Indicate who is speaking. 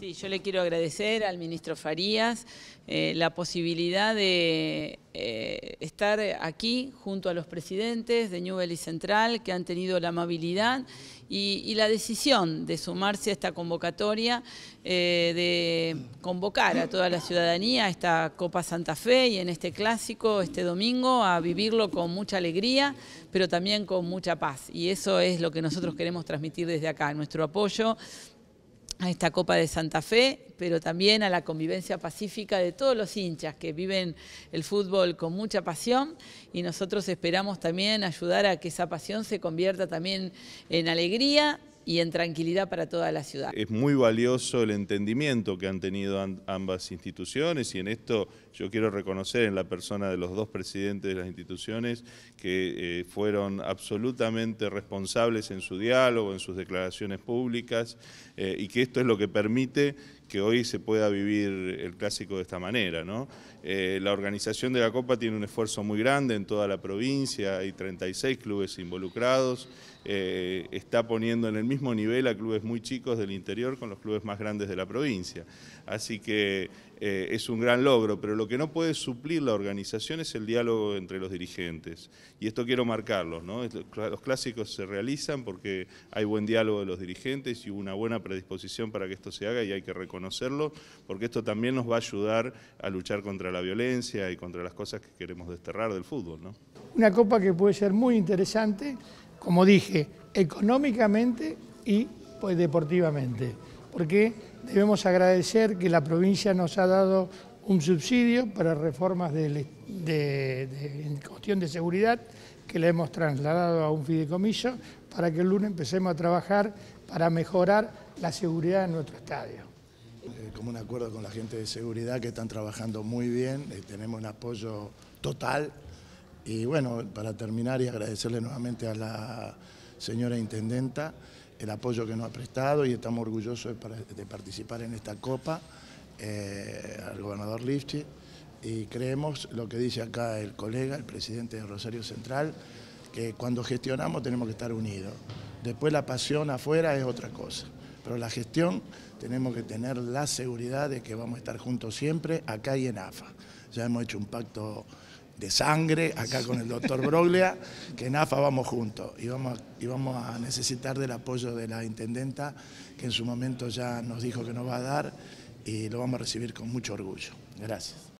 Speaker 1: Sí, yo le quiero agradecer al ministro Farías eh, la posibilidad de eh, estar aquí junto a los presidentes de Newell y Central que han tenido la amabilidad y, la decisión de sumarse a esta convocatoria, eh, de convocar a toda la ciudadanía a esta Copa Santa Fe y en este clásico este domingo a vivirlo con mucha alegría, pero también con mucha paz. Y eso es lo que nosotros queremos transmitir desde acá, nuestro apoyo a esta Copa de Santa Fe, pero también a la convivencia pacífica de todos los hinchas que viven el fútbol con mucha pasión. Y nosotros esperamos también ayudar a que esa pasión se convierta también en alegría y en tranquilidad para toda la ciudad.
Speaker 2: Es muy valioso el entendimiento que han tenido ambas instituciones y en esto yo quiero reconocer en la persona de los dos presidentes de las instituciones que eh, fueron absolutamente responsables en su diálogo, en sus declaraciones públicas eh, y que esto es lo que permite que hoy se pueda vivir el clásico de esta manera. ¿no? Eh, la organización de la Copa tiene un esfuerzo muy grande en toda la provincia, hay 36 clubes involucrados, eh, está poniendo en el mismo nivel a clubes muy chicos del interior con los clubes más grandes de la provincia. Así que eh, es un gran logro, pero lo que no puede suplir la organización es el diálogo entre los dirigentes. Y esto quiero marcarlo, ¿no? los clásicos se realizan porque hay buen diálogo de los dirigentes y una buena predisposición para que esto se haga y hay que reconocerlo, porque esto también nos va a ayudar a luchar contra la violencia y contra las cosas que queremos desterrar del fútbol.
Speaker 3: Una copa que puede ser muy interesante, como dije, económicamente y pues, deportivamente, porque debemos agradecer que la provincia nos ha dado un subsidio para reformas de, en cuestión de seguridad que le hemos trasladado a un fideicomiso para que el lunes empecemos a trabajar para mejorar la seguridad en nuestro estadio.
Speaker 4: Eh, como un acuerdo con la gente de seguridad que están trabajando muy bien, eh, tenemos un apoyo total y bueno, para terminar y agradecerle nuevamente a la señora Intendenta el apoyo que nos ha prestado y estamos orgullosos de, participar en esta Copa, eh, al gobernador Lifchi, y creemos lo que dice acá el colega, el presidente de Rosario Central, que cuando gestionamos tenemos que estar unidos. Después la pasión afuera es otra cosa, pero la gestión tenemos que tener la seguridad de que vamos a estar juntos siempre, acá y en AFA. Ya hemos hecho un pacto de sangre, acá con el doctor Broglia, que en AFA vamos juntos y vamos, y vamos a necesitar del apoyo de la intendenta, que en su momento ya nos dijo que nos va a dar y lo vamos a recibir con mucho orgullo. Gracias.